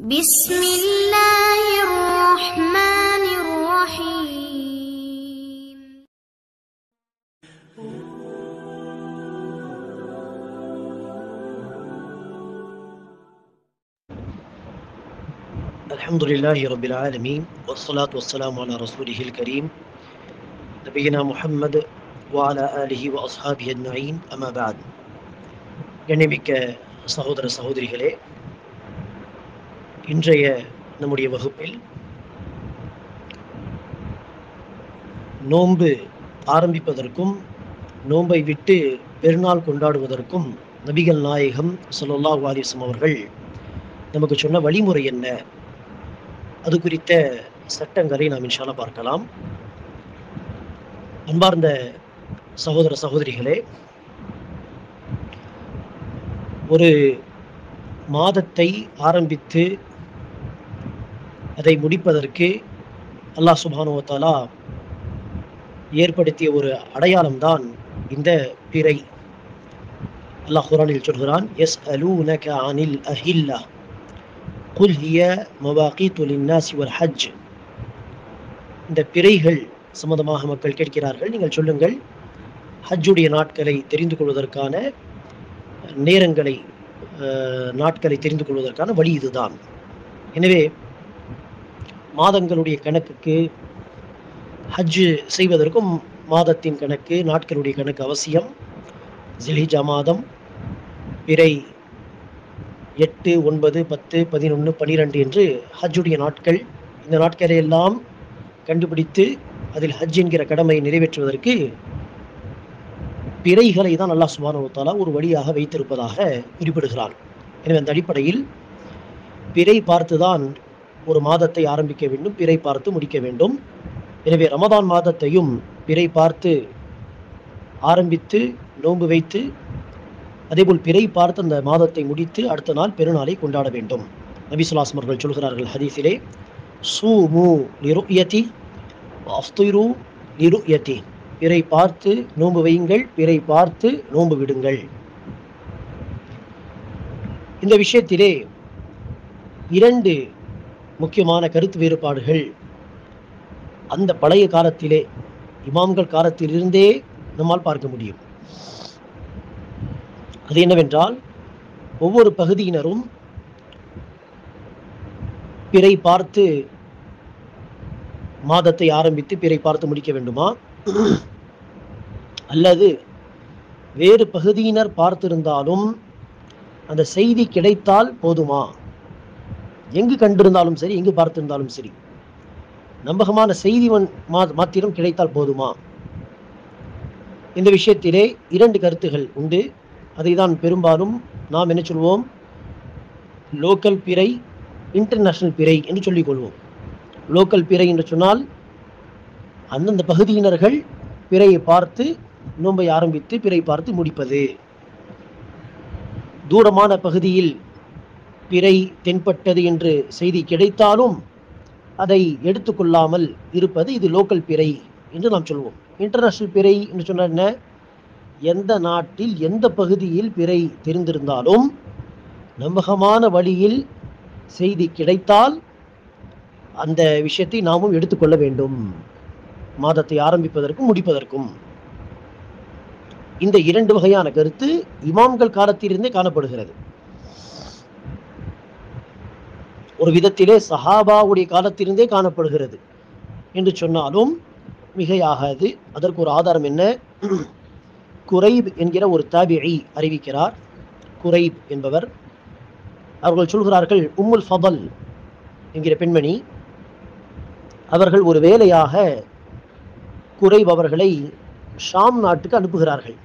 بسم الله الرحمن الرحيم. الحمد لله رب العالمين والصلاة والسلام على رسوله الكريم نبينا محمد وعلى آله وأصحابه أجمعين أما بعد. يعني بك سهودر صهودري هلأ இன்றைய நம்முடைய வகுப்பில் நோன்பு ஆரம்பிப்பதற்கும் நோன்பை விட்டு பெருநாள் கொண்டாடுவதற்கும் நபிகள் நாயகம் சொல்லல்லா வாரிசம் அவர்கள் நமக்கு சொன்ன வழிமுறை என்ன? அது குறித்த சட்டங்களை நாம் இன்ஷால பார்க்கலாம். அன்பார்ந்த சகோதர சகோதரிகளே ஒரு மாதத்தை ஆரம்பித்து அதை முடிப்பதற்கு அல்லாஹ் சுபானுவத்தாலா ஏற்படுத்திய ஒரு அடையாளம்தான் இந்த பிறை. அல்லாஹ் குரானில் சொல்கிறான் எஸ் அலூனக அனில் அஹில்லா குல் ஹிய மவாகீத்து லின்னாசி வல் ஹஜ். இந்த பிறைகள் சம்மந்தமாக மக்கள் கேட்கிறார்கள். நீங்கள் சொல்லுங்கள் ஹஜ்ஜுடைய நாட்களை தெரிந்து கொள்வதற்கான நேரங்களை நாட்களை தெரிந்து கொள்வதற்கான வழி இதுதான். எனவே மாதங்களுடைய கணக்குக்கு ஹஜ்ஜு செய்வதற்கும் மாதத்தின் கணக்கு நாட்களுடைய கணக்கு அவசியம். ஜிலிஜா மாதம் பிறை எட்டு ஒன்பது பத்து பதினொன்று பன்னிரெண்டு என்று ஹஜ்ஜுடைய நாட்கள். இந்த நாட்களை எல்லாம் கண்டுபிடித்து அதில் ஹஜ் என்கிற கடமையை நிறைவேற்றுவதற்கு பிறைகளை தான் அல்லாஹ் சுபானுத்தாலா ஒரு வழியாக வைத்திருப்பதாக குறிப்பிடுகிறான். எனவே அந்த அடிப்படையில் பிறை பார்த்துதான் ஒரு மாதத்தை ஆரம்பிக்க வேண்டும் பிறை பார்த்து முடிக்க வேண்டும். எனவே ரமதான் மாதத்தையும் பிறை பார்த்து ஆரம்பித்து நோன்பு வைத்து அதேபோல் பிறை பார்த்து அந்த மாதத்தை முடித்து அடுத்த நாள் பெருநாளை கொண்டாட வேண்டும். நபி அவர்கள் சொல்கிறார்கள் ஹதீஸிலே சூமு லிருயதி அஃப்திரு லிருயதி. பிறை பார்த்து நோன்பு வையுங்கள் பிறை பார்த்து நோன்பு விடுங்கள். இந்த விஷயத்திலே இரண்டு முக்கியமான கருத்து வேறுபாடுகள். அந்த பழைய காலத்திலே இமாம்கள் காலத்திலிருந்தே நம்மால் பார்க்க முடியும். அது என்னவென்றால் ஒவ்வொரு பகுதியினரும் பிறை பார்த்து மாதத்தை ஆரம்பித்து பிறை பார்த்து முடிக்க வேண்டுமா? அல்லது வேறு பகுதியினர் பார்த்திருந்தாலும் அந்த செய்தி கிடைத்தால் போதுமா? எங்கு கண்டிருந்தாலும் சரி எங்கு பார்த்திருந்தாலும் சரி நம்பகமான செய்திவன் மா- மாத்திரம் கிடைத்தால் போதுமா? இந்த விஷயத்திலே இரண்டு கருத்துகள் உண்டு. அதை தான் பெரும்பாலும் நாம் என்ன சொல்வோம்? லோக்கல் பிறை இன்டர்நேஷனல் பிறை என்று சொல்லிக் கொள்வோம். லோக்கல் பிறை என்று சொன்னால் அந்தந்த பகுதியினர்கள் பிறையை பார்த்து நோன்பை ஆரம்பித்து பிறை பார்த்து முடிப்பது. தூரமான பகுதியில் பிறை தென்பட்டது என்று செய்தி கிடைத்தாலும் அதை எடுத்துக்கொள்ளாமல் இருப்பது இது லோக்கல் பிறை என்று நாம் சொல்வோம். இன்டர்நேஷனல் பிறை என்று சொன்னால் என்ன? எந்த நாட்டில் எந்த பகுதியில் பிறை தெரிந்திருந்தாலும் நம்பகமான வழியில் செய்தி கிடைத்தால் அந்த விஷயத்தை நாமும் எடுத்துக்கொள்ள வேண்டும். மாதத்தை ஆரம்பிப்பதற்கும் முடிப்பதற்கும். இந்த இரண்டு வகையான கருத்து இமாம்கள் காலத்திலிருந்தே காணப்படுகிறது. ஒரு விதத்திலே சஹாபாவுடைய காலத்திலிருந்தே காணப்படுகிறது என்று சொன்னாலும் மிகையாகாது. அதற்கு ஒரு ஆதாரம் என்ன? குறைப் என்கிற ஒரு தாபியை அறிவிக்கிறார். குறைப் என்பவர். அவர்கள் சொல்கிறார்கள் உம்முல் ஃபபல் என்கிற பெண்மணி. அவர்கள் ஒரு வேலையாக குறைப் அவர்களை ஷாம் நாட்டுக்கு அனுப்புகிறார்கள்.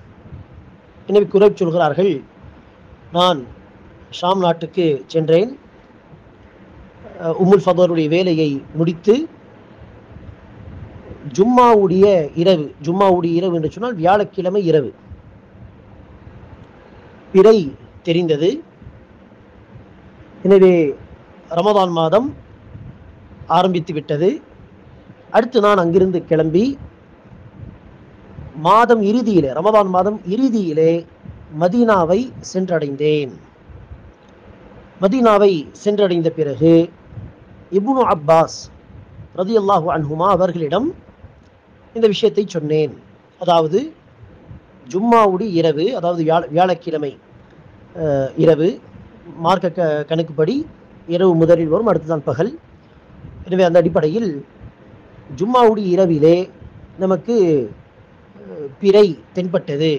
எனவே குறைப் சொல்கிறார்கள் நான் ஷாம் நாட்டுக்கு சென்றேன். உம்முல் ஃபதருடைய வேலையை முடித்து ஜும்மாவுடைய இரவு ஜும்மாவுடைய இரவு என்று சொன்னால் வியாழக்கிழமை இரவு. பிறை தெரிந்தது. எனவே ரமதான் மாதம் ஆரம்பித்து விட்டது. அடுத்து நான் அங்கிருந்து கிளம்பி மாதம் இறுதியிலே ரமதான் மாதம் இறுதியிலே மதீனாவை சென்றடைந்தேன். மதீனாவை சென்றடைந்த பிறகு இப்னு அப்பாஸ் ரதியல்லாஹு அன்ஹுமா அவர்களிடம் இந்த விஷயத்தை சொன்னேன். அதாவது ஜும்மாவுடைய இரவு அதாவது வியாழ வியாழக்கிழமை இரவு மார்க்க க கணக்குப்படி இரவு முதலில் வரும் அடுத்துதான் பகல். எனவே அந்த அடிப்படையில் ஜும்மாவுடைய இரவிலே நமக்கு பிறை தென்பட்டது.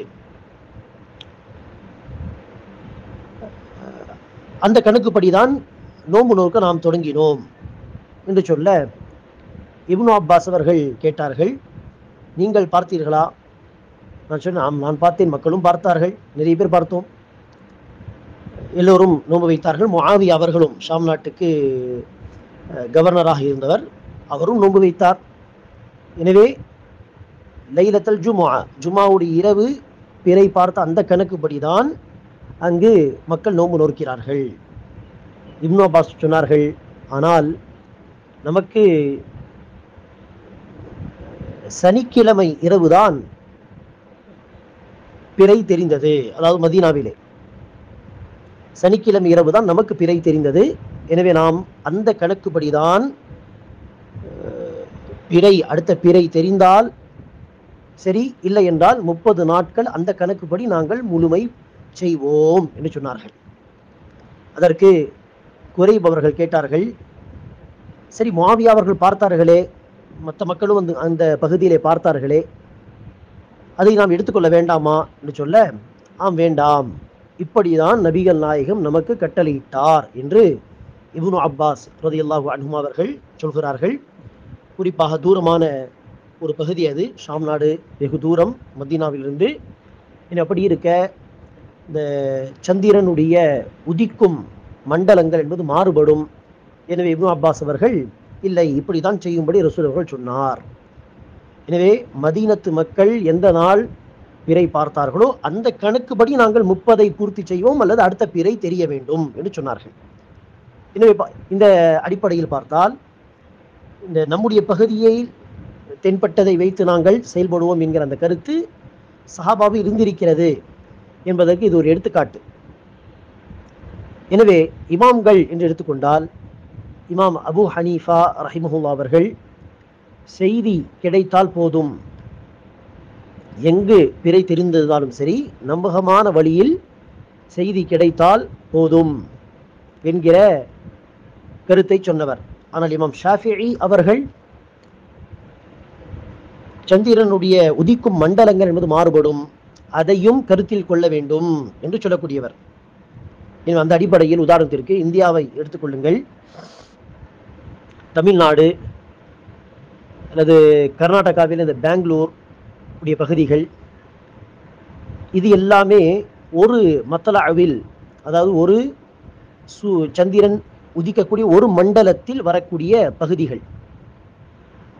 அந்த கணக்குப்படி தான் நோன்பு நோக்க நாம் தொடங்கினோம். என்று சொல்ல இப்னு அப்பாஸ் அவர்கள் கேட்டார்கள் நீங்கள் பார்த்தீர்களா? நான் சொன்னேன் ஆம் நான் பார்த்தேன். மக்களும் பார்த்தார்கள் நிறைய பேர் பார்த்தோம். எல்லோரும் நோம்பு வைத்தார்கள். முஆவி அவர்களும் ஷாம் நாட்டுக்கு கவர்னராக இருந்தவர். அவரும் நோன்பு வைத்தார். எனவே லைலத்தல் ஜுமா ஜுமாவுடைய இரவு பிறை பார்த்த அந்த கணக்குப்படிதான் அங்கு மக்கள் நோன்பு நோக்கிறார்கள் இப்னு அப்பாஸ் சொன்னார்கள் ஆனால் நமக்கு சனிக்கிழமை இரவுதான் பிறை தெரிந்தது. அதாவது மதீனாவிலே. சனிக்கிழமை இரவு தான் நமக்கு பிறை தெரிந்தது. எனவே நாம் அந்த கணக்குப்படிதான் பிறை அடுத்த பிறை தெரிந்தால் சரி இல்லை என்றால் முப்பது நாட்கள் அந்த கணக்குப்படி நாங்கள் முழுமை செய்வோம் என்று சொன்னார்கள். அதற்கு குறைபவர்கள் கேட்டார்கள் சரி மாவியா அவர்கள் பார்த்தார்களே. மற்ற மக்களும் வந்து அந்த பகுதியிலே பார்த்தார்களே. அதை நாம் எடுத்துக்கொள்ள வேண்டாமா என்று சொல்ல ஆம் வேண்டாம். இப்படிதான் நபிகள் நாயகம் நமக்கு கட்டளையிட்டார் என்று இப்னு அப்பாஸ் ரதியல்லாஹு அனுமா அவர்கள் சொல்கிறார்கள். குறிப்பாக தூரமான ஒரு பகுதி அது. ஷாம் நாடு வெகு தூரம் மதீனாவிலிருந்து. இனி அப்படி இருக்க இந்த சந்திரனுடைய உதிக்கும் மண்டலங்கள் என்பது மாறுபடும். எனவே இப்னு அப்பாஸ் அவர்கள் இல்லை இப்படிதான் செய்யும்படி ரசூல் அவர்கள் சொன்னார். எனவே மதீனத்து மக்கள் எந்த நாள் பிறை பார்த்தார்களோ அந்த கணக்குப்படி நாங்கள் முப்பதை பூர்த்தி செய்வோம் அல்லது அடுத்த பிறை தெரிய வேண்டும் என்று சொன்னார்கள். எனவே இந்த அடிப்படையில் பார்த்தால் இந்த நம்முடைய பகுதியை தென்பட்டதை வைத்து நாங்கள் செயல்படுவோம் என்கிற அந்த கருத்து சஹாபாவில் இருந்திருக்கிறது என்பதற்கு இது ஒரு எடுத்துக்காட்டு. எனவே இமாம்கள் என்று எடுத்துக்கொண்டால் இமாம் அபு ஹனீஃபா ரஹிமஹுல்லா அவர்கள் செய்தி கிடைத்தால் போதும். எங்கு பிறை தெரிந்திருந்தாலும் சரி நம்பகமான வழியில் செய்தி கிடைத்தால் போதும் என்கிற கருத்தை சொன்னவர். ஆனால் இமாம் ஷாஃபிஇ அவர்கள் சந்திரனுடைய உதிக்கும் மண்டலங்கள் என்பது மாறுபடும். அதையும் கருத்தில் கொள்ள வேண்டும் என்று சொல்லக்கூடியவர். அந்த அடிப்படையில் உதாரணத்திற்கு இந்தியாவை எடுத்துக்கொள்ளுங்கள் தமிழ்நாடு அல்லது கர்நாடகாவில் இந்த பெங்களூர் உடைய பகுதிகள் இது எல்லாமே ஒரு மத்தலாவில் அதாவது ஒரு சு சந்திரன் உதிக்கக்கூடிய ஒரு மண்டலத்தில் வரக்கூடிய பகுதிகள்.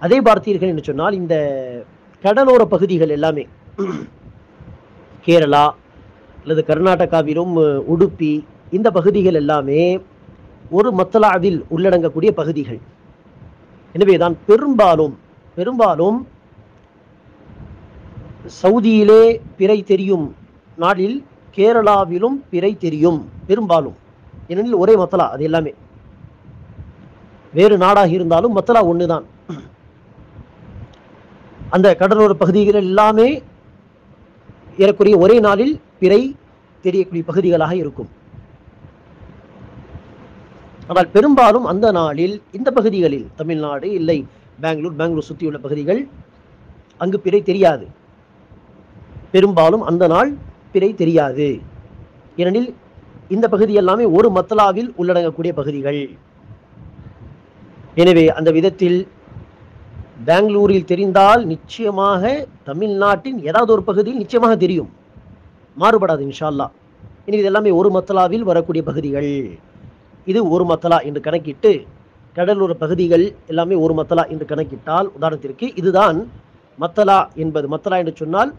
அதே பார்த்தீர்கள் என்று சொன்னால் இந்த கடலோர பகுதிகள் எல்லாமே கேரளா அல்லது கர்நாடகாவிலும் உடுப்பி இந்த பகுதிகள் எல்லாமே ஒரு மத்தலாவில் உள்ளடங்கக்கூடிய பகுதிகள். எனவே தான் பெரும்பாலும் பெரும்பாலும் சவுதியிலே பிறை தெரியும் நாளில் கேரளாவிலும் பிறை தெரியும் பெரும்பாலும். ஏனெனில் ஒரே மத்தலா அது எல்லாமே. வேறு நாடாக இருந்தாலும் மத்தலா ஒண்ணுதான். அந்த கடலோர பகுதிகள் எல்லாமே ஏறக்குறைய ஒரே நாளில் பிறை தெரியக்கூடிய பகுதிகளாக இருக்கும். ஆனால் பெரும்பாலும் அந்த நாளில் இந்த பகுதிகளில் தமிழ்நாடு இல்லை பெங்களூர் பெங்களூர் சுற்றியுள்ள பகுதிகள் அங்கு பிறை தெரியாது. பெரும்பாலும் அந்த நாள் பிறை தெரியாது. ஏனெனில் இந்த பகுதி எல்லாமே ஒரு மத்தலாவில் உள்ளடங்கக்கூடிய பகுதிகள். எனவே அந்த விதத்தில் பெங்களூரில் தெரிந்தால் நிச்சயமாக தமிழ்நாட்டின் ஏதாவது ஒரு பகுதியில் நிச்சயமாக தெரியும். மாறுபடாது இன்ஷால்லா எனவே இது எல்லாமே ஒரு மத்தலாவில் வரக்கூடிய பகுதிகள். இது ஒரு மத்தலா என்று கணக்கிட்டு கடலோர பகுதிகள் எல்லாமே ஒரு மத்தலா என்று கணக்கிட்டால் உதாரணத்திற்கு இதுதான் மத்தலா என்பது. மத்தலா என்று சொன்னால்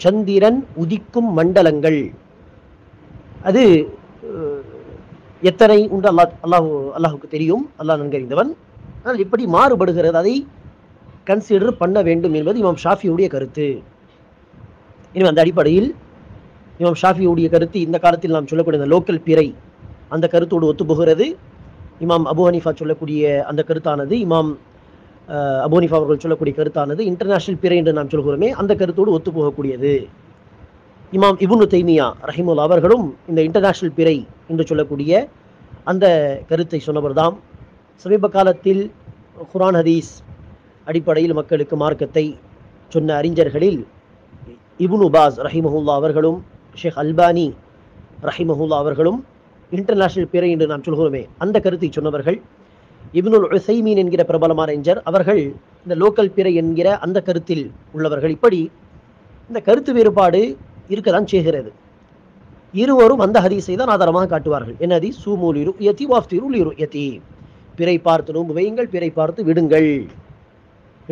சந்திரன் உதிக்கும் மண்டலங்கள். அது எத்தனை உண்டு அல்லாஹ் அல்லாஹ் அல்லாஹுக்கு தெரியும். அல்லாஹ் நன்கறிந்தவன். ஆனால் இப்படி மாறுபடுகிறது. அதை கன்சிடர் பண்ண வேண்டும் என்பது இமாம் ஷாஃபியுடைய கருத்து. எனவே அந்த அடிப்படையில் இமாம் ஷாஃபியுடைய கருத்து இந்த காலத்தில் நாம் சொல்லக்கூடிய லோக்கல் பிறை அந்த கருத்தோடு ஒத்துப்போகிறது. இமாம் அபு ஹனீஃபா சொல்லக்கூடிய அந்த கருத்தானது இமாம் அபு ஹனீஃபா அவர்கள் சொல்லக்கூடிய கருத்தானது இன்டர்நேஷனல் பிறை என்று நாம் சொல்கிறோமே அந்த கருத்தோடு ஒத்துப்போகக்கூடியது. இமாம் இபுனு தைமியா ரஹிமுல் அவர்களும் இந்த இன்டர்நேஷனல் பிறை என்று சொல்லக்கூடிய அந்த கருத்தை சொன்னவர்தாம். சமீப காலத்தில் குரான் ஹதீஸ் அடிப்படையில் மக்களுக்கு மார்க்கத்தை சொன்ன அறிஞர்களில் இபுனு பாஸ் ரஹிமஹுல்லா அவர்களும் ஷேக் அல்பானி ரஹிமஹுல்லா அவர்களும் இன்டர்நேஷனல் பிறை என்று நாம் சொல்கிறோமே. அந்த கருத்தை சொன்னவர்கள் இப்னுல் உசைமீன் என்கிற பிரபலமான அறிஞர் அவர்கள் இந்த லோக்கல் பிறை என்கிற அந்த கருத்தில் உள்ளவர்கள். இப்படி இந்த கருத்து வேறுபாடு இருக்கதான் செய்கிறது. இருவரும் அந்த ஹதீஸை தான் ஆதாரமாக காட்டுவார்கள். என்ன ஹதீஸ்? சூமூல் இரு யதி வாஃப்திருல் இரு யதி பிறை பார்த்து நோன்பு வையுங்கள் பிறை பார்த்து விடுங்கள்.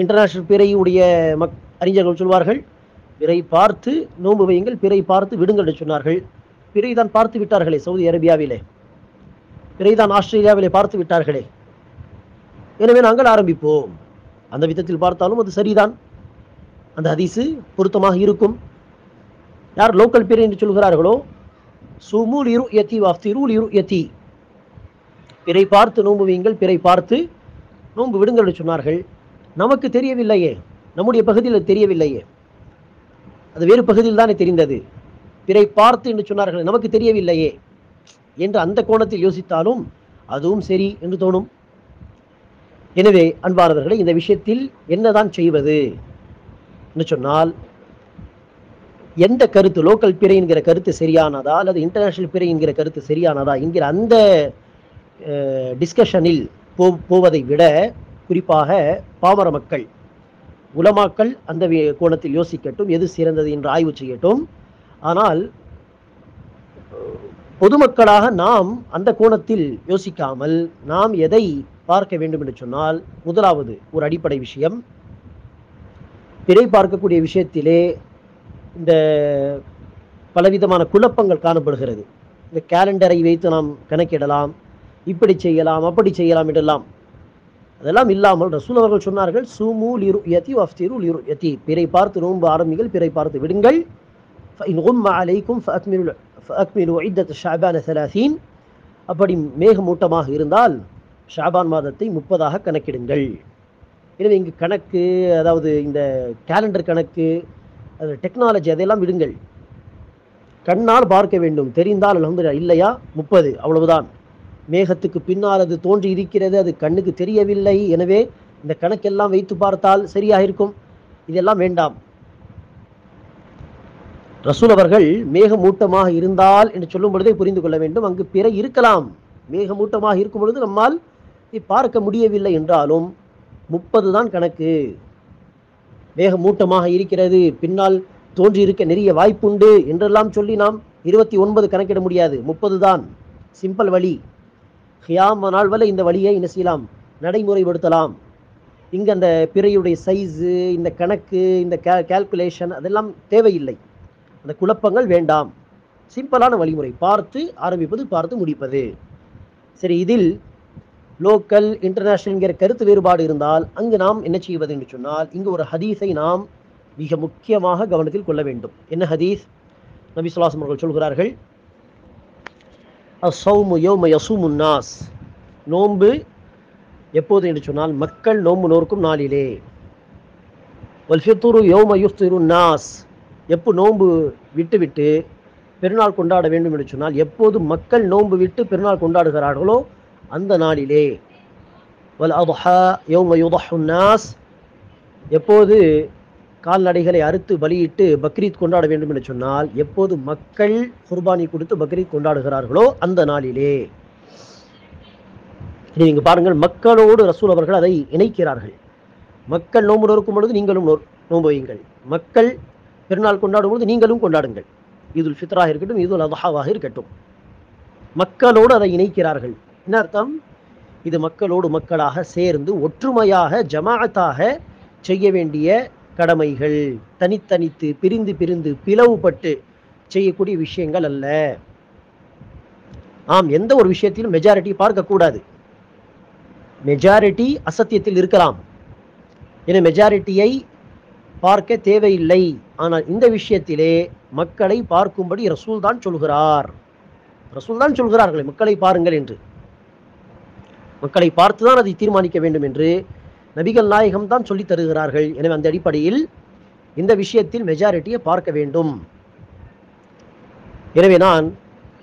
இன்டர்நேஷனல் பிறையுடைய மக் அறிஞர்கள் சொல்வார்கள் பிறை பார்த்து நோன்பு வையுங்கள் பிறை பார்த்து விடுங்கள் என்று சொன்னார்கள். பிறை தான் பார்த்து விட்டார்களே சவுதி அரேபியாவிலே. பிறைதான் ஆஸ்திரேலியாவிலே பார்த்து விட்டார்களே. எனவே நாங்கள் ஆரம்பிப்போம். அந்த விதத்தில் பார்த்தாலும் அது சரிதான். அந்த ஹதீஸு பொருத்தமாக இருக்கும். யார் லோக்கல் பிறை என்று சொல்கிறார்களோ சுமூல் இரு எத்தி வாஃப்திரூல் இரு எத்தி. பிறை பார்த்து நோன்பு வையுங்கள் பிறை பார்த்து நோன்பு விடுங்கள் என்று சொன்னார்கள். நமக்கு தெரியவில்லையே. நம்முடைய பகுதியில் தெரியவில்லையே. அது வேறு பகுதியில் தானே தெரிந்தது. பிறை பார்த்து என்று சொன்னார்கள். நமக்கு தெரியவில்லையே. என்று அந்த கோணத்தில் யோசித்தாலும் அதுவும் சரி என்று தோணும். எனவே அன்பானவர்களே இந்த விஷயத்தில் என்னதான் செய்வது என்று சொன்னால் எந்த கருத்து லோக்கல் பிறை என்கிற கருத்து சரியானதா அல்லது இன்டர்நேஷனல் பிறை என்கிற கருத்து சரியானதா என்கிற அந்த டிஸ்கஷனில் போ போவதை விட குறிப்பாக பாமர மக்கள் உலமாக்கள் அந்த கோணத்தில் யோசிக்கட்டும் எது சிறந்தது என்று ஆய்வு செய்யட்டும். ஆனால் பொதுமக்களாக நாம் அந்த கோணத்தில் யோசிக்காமல் நாம் எதை பார்க்க வேண்டும் என்று சொன்னால் முதலாவது ஒரு அடிப்படை விஷயம். பிறை பார்க்கக்கூடிய விஷயத்திலே இந்த பலவிதமான குழப்பங்கள் காணப்படுகிறது. இந்த கேலண்டரை வைத்து நாம் கணக்கிடலாம் இப்படி செய்யலாம் அப்படி செய்யலாம் என்றெல்லாம். அதெல்லாம் இல்லாமல் ரசூல் அவர்கள் சொன்னார்கள் சுமூல் இரு யதி வஃப்திருல் இரு யதி பிறை பார்த்து நோன்பு ஆரம்பிகள் பிறை பார்த்து விடுங்கள். ஃபைன் உம் அலைக்கும் ஃபத்மினு ஃபத்மினு இத்தத் ஷாபான சலாசீன் அப்படி மேகமூட்டமாக இருந்தால் ஷாபான் மாதத்தை முப்பதாக கணக்கிடுங்கள். எனவே இங்கு கணக்கு அதாவது இந்த கேலண்டர் கணக்கு அது டெக்னாலஜி அதையெல்லாம் விடுங்கள். கண்ணால் பார்க்க வேண்டும். தெரிந்தால் அலமது இல்லையா? முப்பது அவ்வளவுதான். மேகத்துக்கு பின்னால் அது தோன்றி இருக்கிறது அது கண்ணுக்கு தெரியவில்லை. எனவே இந்த கணக்கெல்லாம் வைத்து பார்த்தால் சரியாக இருக்கும் இதெல்லாம் வேண்டாம். ரசூல் அவர்கள் மேகமூட்டமாக இருந்தால் என்று சொல்லும் பொழுதே புரிந்து கொள்ள வேண்டும். அங்கு பிற இருக்கலாம். மேகமூட்டமாக இருக்கும் பொழுது நம்மால் பார்க்க முடியவில்லை என்றாலும் முப்பது தான் கணக்கு. மேகமூட்டமாக இருக்கிறது. பின்னால் தோன்றியிருக்க நிறைய வாய்ப்புண்டு என்றெல்லாம் சொல்லி நாம் இருபத்தி ஒன்பது கணக்கிட முடியாது. முப்பது தான் சிம்பிள் வழி. ஹியாம் நாள் வரை இந்த வழியை என்ன செய்யலாம்? நடைமுறைப்படுத்தலாம். இங்கே அந்த பிறையுடைய சைஸு இந்த கணக்கு இந்த கே கால்குலேஷன் அதெல்லாம் தேவையில்லை. அந்த குழப்பங்கள் வேண்டாம். சிம்பிளான வழிமுறை பார்த்து ஆரம்பிப்பது பார்த்து முடிப்பது. சரி இதில் லோக்கல் இன்டர்நேஷனல்ங்கிற கருத்து வேறுபாடு இருந்தால் அங்கு நாம் என்ன செய்வது என்று சொன்னால் இங்கு ஒரு ஹதீஸை நாம் மிக முக்கியமாக கவனத்தில் கொள்ள வேண்டும். என்ன ஹதீஸ்? நபி சுல்லாசம் அவர்கள் சொல்கிறார்கள் அசௌமு யோம யசூமுன் நாஸ். நோன்பு எப்போது என்று சொன்னால் மக்கள் நோன்பு நோர்க்கும் நாளிலே. வல்ஃபித்துரு யோம யுஃப்திரு நாஸ். எப்போ நோன்பு விட்டுவிட்டு பெருநாள் கொண்டாட வேண்டும் என்று சொன்னால் எப்போது மக்கள் நோன்பு விட்டு பெருநாள் கொண்டாடுகிறார்களோ அந்த நாளிலே. வல் நாஸ் எப்போது கால்நடைகளை அறுத்து பலியிட்டு பக்ரீத் கொண்டாட வேண்டும் என்று சொன்னால் எப்போது மக்கள் குர்பானி கொடுத்து பக்ரீத் கொண்டாடுகிறார்களோ அந்த நாளிலே. நீங்கள் பாருங்கள் மக்களோடு ரசூல் அவர்கள் அதை இணைக்கிறார்கள். மக்கள் நோன்பு நோக்கும் பொழுது நீங்களும் நோ- நோன்பு வையுங்கள். மக்கள் பெருநாள் கொண்டாடும் பொழுது நீங்களும் கொண்டாடுங்கள். ஈதுல் ஃபித்ராக இருக்கட்டும் ஈதுல் அதஹாவாக இருக்கட்டும். மக்களோடு அதை இணைக்கிறார்கள். என்ன அர்த்தம்? இது மக்களோடு மக்களாக சேர்ந்து ஒற்றுமையாக ஜமாத்தாக செய்ய வேண்டிய கடமைகள். தனித்தனித்து பிரிந்து பிரிந்து பிளவுபட்டு செய்யக்கூடிய விஷயங்கள் அல்ல. ஆம் எந்த ஒரு விஷயத்திலும் மெஜாரிட்டி பார்க்கக்கூடாது. மெஜாரிட்டி அசத்தியத்தில் இருக்கலாம். என மெஜாரிட்டியை பார்க்க தேவையில்லை. ஆனால் இந்த விஷயத்திலே மக்களை பார்க்கும்படி ரசூல் தான் சொல்கிறார். ரசூல் தான் சொல்கிறார்களே மக்களை பாருங்கள் என்று. மக்களை பார்த்து தான் அதை தீர்மானிக்க வேண்டும் என்று நபிகள் நாயகம் தான் சொல்லித் தருகிறார்கள். எனவே அந்த அடிப்படையில் இந்த விஷயத்தில் மெஜாரிட்டியை பார்க்க வேண்டும். எனவே நான்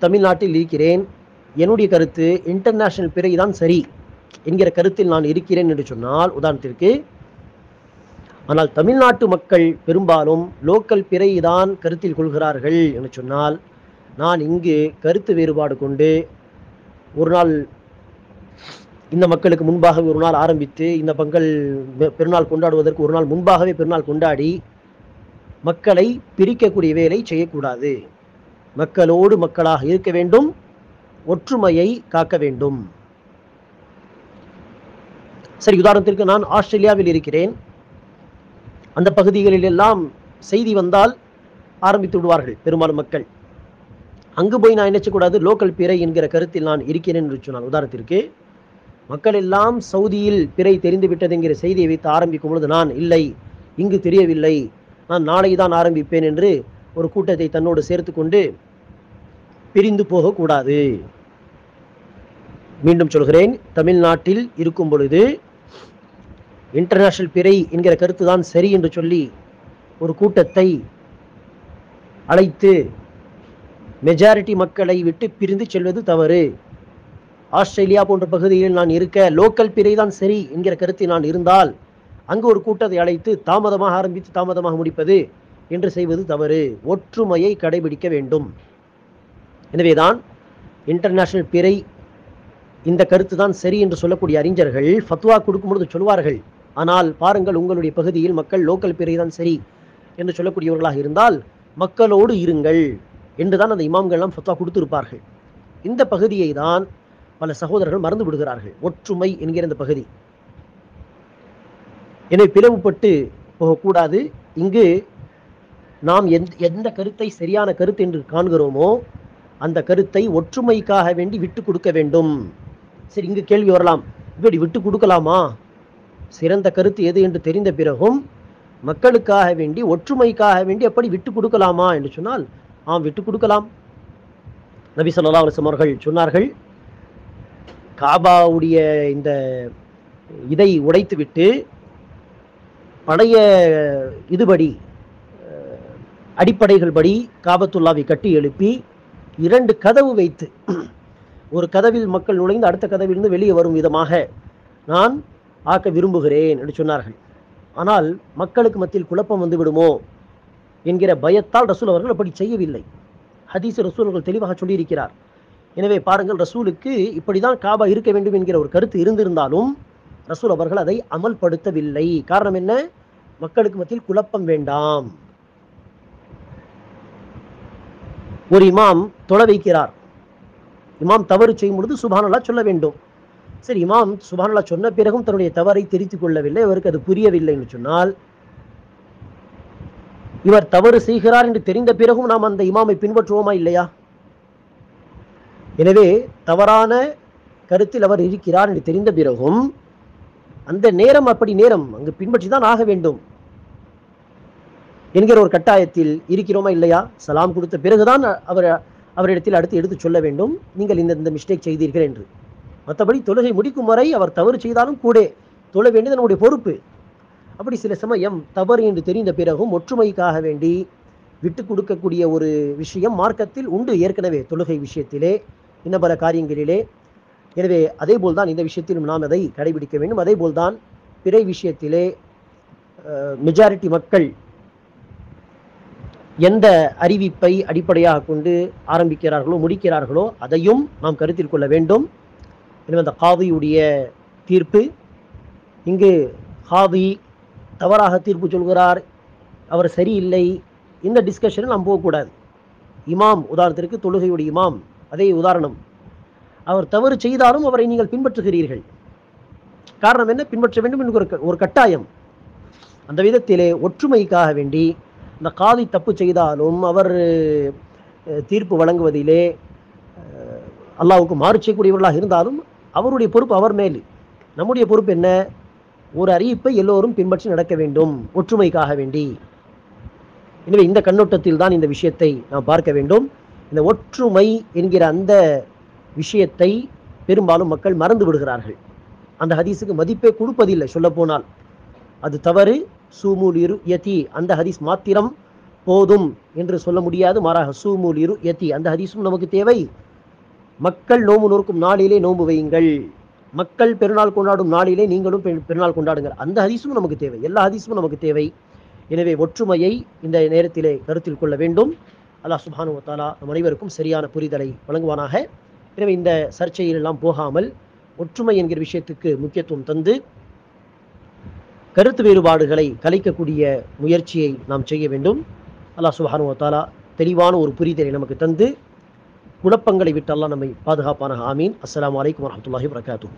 தமிழ்நாட்டில் இருக்கிறேன். என்னுடைய கருத்து இன்டர்நேஷனல் பிறை தான் சரி என்கிற கருத்தில் நான் இருக்கிறேன் என்று சொன்னால் உதாரணத்திற்கு ஆனால் தமிழ்நாட்டு மக்கள் பெரும்பாலும் லோக்கல் பிறை தான் கருத்தில் கொள்கிறார்கள் என்று சொன்னால் நான் இங்கு கருத்து வேறுபாடு கொண்டு ஒரு நாள் இந்த மக்களுக்கு முன்பாக ஒரு நாள் ஆரம்பித்து இந்த பங்கல் பெ- பெருநாள் கொண்டாடுவதற்கு ஒரு நாள் முன்பாகவே பெருநாள் கொண்டாடி மக்களை பிரிக்கக்கூடிய வேலை செய்யக்கூடாது. மக்களோடு மக்களாக இருக்க வேண்டும் ஒற்றுமையை காக்க வேண்டும். சரி உதாரணத்திற்கு நான் ஆஸ்திரேலியாவில் இருக்கிறேன். அந்த பகுதிகளில் எல்லாம் செய்தி வந்தால் ஆரம்பித்து விடுவார்கள் பெரும்பாலும் மக்கள். அங்கு போய் நான் என்ன செய்யக்கூடாது? லோக்கல் பிறை என்கிற கருத்தில் நான் இருக்கிறேன் என்று சொன்னால் உதாரணத்திற்கு மக்கள் எல்லாம் சவுதியில் பிறை தெரிந்து விட்டது என்கிற செய்தியை வைத்து ஆரம்பிக்கும் பொழுது நான் இல்லை இங்கு தெரியவில்லை நான் நாளை தான் ஆரம்பிப்பேன் என்று ஒரு கூட்டத்தை தன்னோடு சேர்த்து கொண்டு பிரிந்து போகக்கூடாது. மீண்டும் சொல்கிறேன் தமிழ்நாட்டில் இருக்கும் பொழுது இன்டர்நேஷனல் பிறை என்கிற கருத்து தான் சரி என்று சொல்லி ஒரு கூட்டத்தை அழைத்து மெஜாரிட்டி மக்களை விட்டு பிரிந்து செல்வது தவறு. ஆஸ்திரேலியா போன்ற பகுதியில் நான் இருக்க லோக்கல் பிறை தான் சரி என்கிற கருத்தை நான் இருந்தால் அங்கு ஒரு கூட்டத்தை அழைத்து தாமதமாக ஆரம்பித்து தாமதமாக முடிப்பது என்று செய்வது தவறு. ஒற்றுமையை கடைபிடிக்க வேண்டும். எனவேதான் இன்டர்நேஷனல் பிறை இந்த கருத்து தான் சரி என்று சொல்லக்கூடிய அறிஞர்கள் ஃபத்வா கொடுக்கும் பொழுது சொல்வார்கள் ஆனால் பாருங்கள் உங்களுடைய பகுதியில் மக்கள் லோக்கல் பிறைதான் சரி என்று சொல்லக்கூடியவர்களாக இருந்தால் மக்களோடு இருங்கள் என்றுதான் அந்த இமாம்கள்லாம் ஃபத்வா கொடுத்திருப்பார்கள். இந்த பகுதியை தான் பல சகோதரர்கள் மறந்து விடுகிறார்கள். ஒற்றுமை என்கிற இந்த பகுதி. எனவே பிளவுபட்டு போகக்கூடாது. இங்கு நாம் எந்த எந்த கருத்தை சரியான கருத்து என்று காண்கிறோமோ அந்த கருத்தை ஒற்றுமைக்காக வேண்டி விட்டு கொடுக்க வேண்டும். சரி இங்கு கேள்வி வரலாம். இப்படி விட்டு கொடுக்கலாமா? சிறந்த கருத்து எது என்று தெரிந்த பிறகும் மக்களுக்காக வேண்டி ஒற்றுமைக்காக வேண்டி அப்படி விட்டு கொடுக்கலாமா என்று சொன்னால் ஆம் விட்டு கொடுக்கலாம். நபி ஸல்லல்லாஹு அலைஹி அவர்கள் சொன்னார்கள் காபாவுடைய இந்த இதை உடைத்துவிட்டு பழைய இதுபடி அடிப்படைகள் படி காபத்துல்லாவை கட்டி எழுப்பி இரண்டு கதவு வைத்து ஒரு கதவில் மக்கள் நுழைந்து அடுத்த கதவிலிருந்து வெளியே வரும் விதமாக நான் ஆக்க விரும்புகிறேன் என்று சொன்னார்கள். ஆனால் மக்களுக்கு மத்தியில் குழப்பம் வந்துவிடுமோ என்கிற பயத்தால் ரசூல் அவர்கள் அப்படி செய்யவில்லை. ஹதீஸ் ரசூல் அவர்கள் தெளிவாக சொல்லியிருக்கிறார். எனவே பாருங்கள் ரசூலுக்கு இப்படிதான் காபா இருக்க வேண்டும் என்கிற ஒரு கருத்து இருந்திருந்தாலும் ரசூல் அவர்கள் அதை அமல்படுத்தவில்லை. காரணம் என்ன? மக்களுக்கு மத்தியில் குழப்பம் வேண்டாம். ஒரு இமாம் தொலை வைக்கிறார். இமாம் தவறு செய்யும் பொழுது சுபானல்லா சொல்ல வேண்டும். சரி இமாம் சுபானல்லா சொன்ன பிறகும் தன்னுடைய தவறை திருத்திக் கொள்ளவில்லை. அவருக்கு அது புரியவில்லை என்று சொன்னால் இவர் தவறு செய்கிறார் என்று தெரிந்த பிறகும் நாம் அந்த இமாமை பின்பற்றுவோமா இல்லையா? எனவே தவறான கருத்தில் அவர் இருக்கிறார் என்று தெரிந்த பிறகும் அந்த நேரம் அப்படி நேரம் அங்கு பின்பற்றி தான் ஆக வேண்டும் என்கிற ஒரு கட்டாயத்தில் இருக்கிறோமா இல்லையா? சலாம் கொடுத்த பிறகுதான் அவர் அவரிடத்தில் அடுத்து எடுத்து சொல்ல வேண்டும். நீங்கள் இந்த இந்த மிஸ்டேக் செய்தீர்கள் என்று. மற்றபடி தொழுகை முடிக்கும் வரை அவர் தவறு செய்தாலும் கூட தொழ வேண்டியது நம்முடைய பொறுப்பு. அப்படி சில சமயம் தவறு என்று தெரிந்த பிறகும் ஒற்றுமைக்காக வேண்டி விட்டு கொடுக்கக்கூடிய ஒரு விஷயம் மார்க்கத்தில் உண்டு ஏற்கனவே தொழுகை விஷயத்திலே இன்ன பல காரியங்களிலே. எனவே அதே போல்தான் இந்த விஷயத்திலும் நாம் அதை கடைபிடிக்க வேண்டும். அதே போல்தான் பிறை விஷயத்திலே மெஜாரிட்டி மக்கள் எந்த அறிவிப்பை அடிப்படையாக கொண்டு ஆரம்பிக்கிறார்களோ முடிக்கிறார்களோ அதையும் நாம் கருத்தில் கொள்ள வேண்டும். எனவே அந்த காதியுடைய தீர்ப்பு. இங்கு காதி தவறாக தீர்ப்பு சொல்கிறார். அவர் சரியில்லை. இந்த டிஸ்கஷனில் நாம் போகக்கூடாது. இமாம் உதாரணத்திற்கு தொழுகையுடைய இமாம் அதே உதாரணம். அவர் தவறு செய்தாலும் அவரை நீங்கள் பின்பற்றுகிறீர்கள். காரணம் என்ன? பின்பற்ற வேண்டும் என்று ஒரு ஒரு கட்டாயம். அந்த விதத்திலே ஒற்றுமைக்காக வேண்டி இந்த காதி தப்பு செய்தாலும் அவர் தீர்ப்பு வழங்குவதிலே அல்லாவுக்கு மாறு செய்யக்கூடியவர்களாக இருந்தாலும் அவருடைய பொறுப்பு அவர் மேல். நம்முடைய பொறுப்பு என்ன? ஒரு அறிவிப்பை எல்லோரும் பின்பற்றி நடக்க வேண்டும் ஒற்றுமைக்காக வேண்டி. எனவே இந்த கண்ணோட்டத்தில் தான் இந்த விஷயத்தை நாம் பார்க்க வேண்டும். இந்த ஒற்றுமை என்கிற அந்த விஷயத்தை பெரும்பாலும் மக்கள் மறந்து விடுகிறார்கள். அந்த ஹதீஸுக்கு மதிப்பே கொடுப்பதில்லை சொல்ல போனால் அது தவறு. சூமூல் இரு யதி அந்த ஹதீஸ் மாத்திரம் போதும் என்று சொல்ல முடியாது. மாறாக சூமூல் இரு யதி அந்த ஹதீஸும் நமக்கு தேவை. மக்கள் நோம்பு நோக்கும் நாளிலே நோம்பு வையுங்கள். மக்கள் பெருநாள் கொண்டாடும் நாளிலே நீங்களும் பெரு- பெருநாள் கொண்டாடுங்கள். அந்த ஹதீஸும் நமக்கு தேவை. எல்லா ஹதீஸும் நமக்கு தேவை. எனவே ஒற்றுமையை இந்த நேரத்திலே கருத்தில் கொள்ள வேண்டும். அல்லாஹ் சுபானு தாலா நம் அனைவருக்கும் சரியான புரிதலை வழங்குவானாக. எனவே இந்த சர்ச்சையில் எல்லாம் போகாமல் ஒற்றுமை என்கிற விஷயத்துக்கு முக்கியத்துவம் தந்து கருத்து வேறுபாடுகளை கலைக்கக்கூடிய முயற்சியை நாம் செய்ய வேண்டும். அல்லாஹ் சுபானு தாலா தெளிவான ஒரு புரிதலை நமக்கு தந்து குழப்பங்களை விட்டெல்லாம் நம்மை பாதுகாப்பான ஆமீன். அஸ்லாம் வலைக்கம் வரமத்துல்லாஹி வரகாத்தூ